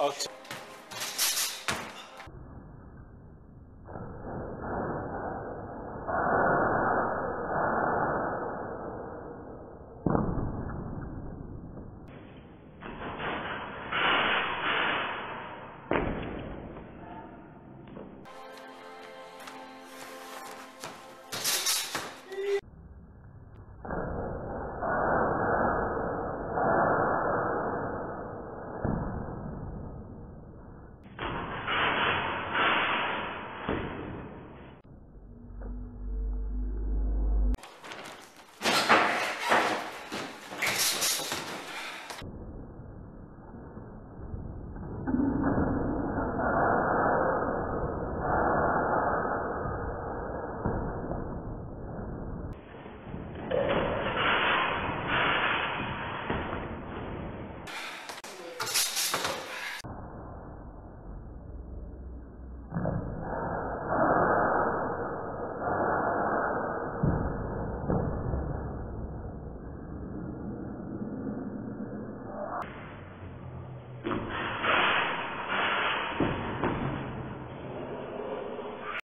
akşam you